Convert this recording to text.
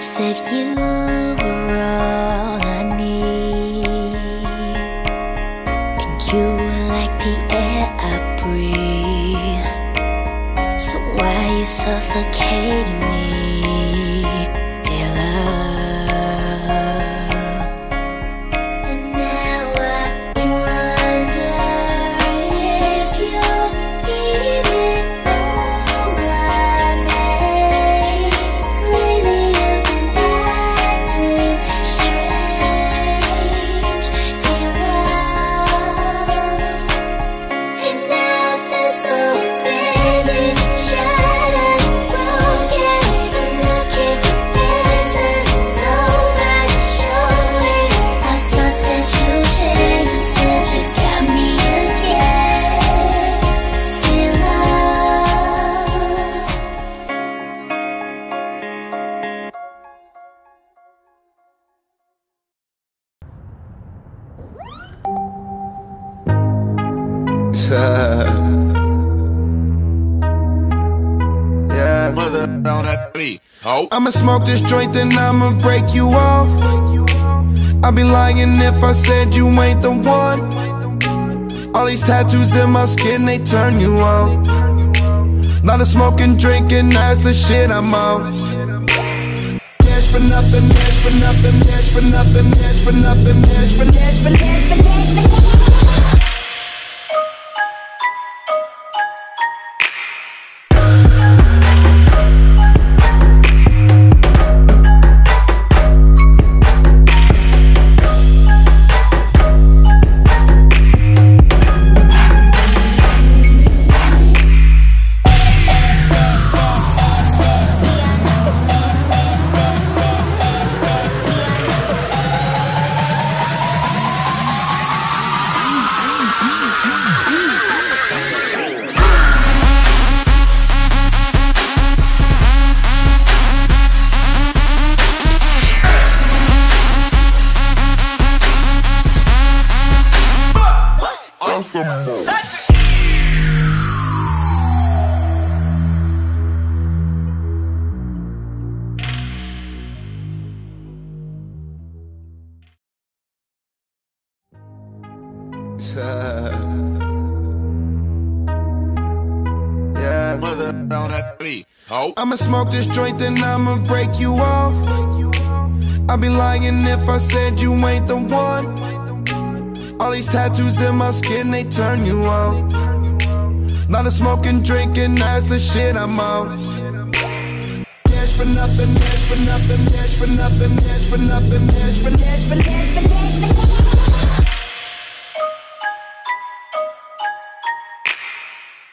Said you were all I need, and you were like the air I breathe. So why you suffocating me, yeah. Mustard on that beat. Oh. I'ma smoke this joint, and I'ma break you off. I'd be lying if I said you ain't the one. All these tattoos in my skin, they turn you on. Not a smoking, drinking, that's the shit I'm on. For nothing, cash for nothing, cash for nothing, cash for nothing, cash for cash for cash for cash for yeah. Mustard on that beat. Oh. I'ma smoke this joint, then I'ma break you off. I'd be lying if I said you ain't the one. All these tattoos in my skin, they turn you on. Not a smoking, drinking, that's the shit I'm on. Cash for nothing, cash for nothing, cash for nothing, cash for nothing, cash for for cash for cash.